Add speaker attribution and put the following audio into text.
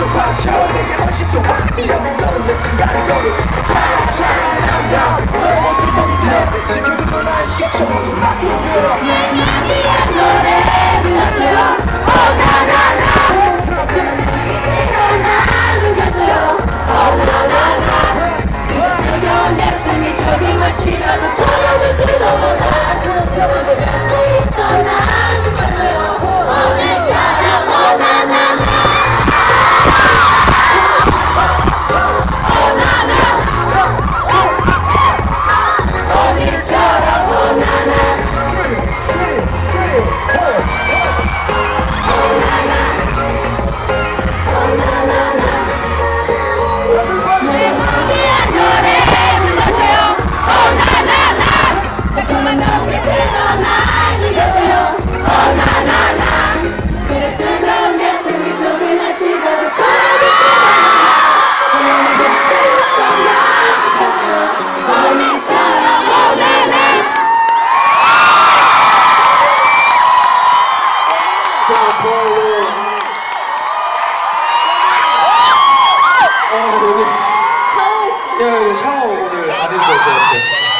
Speaker 1: 좀 봐줘 내게 훨씬 소원이야 내 너를 내 순간의 거리 오늘 아닌 것 같아요.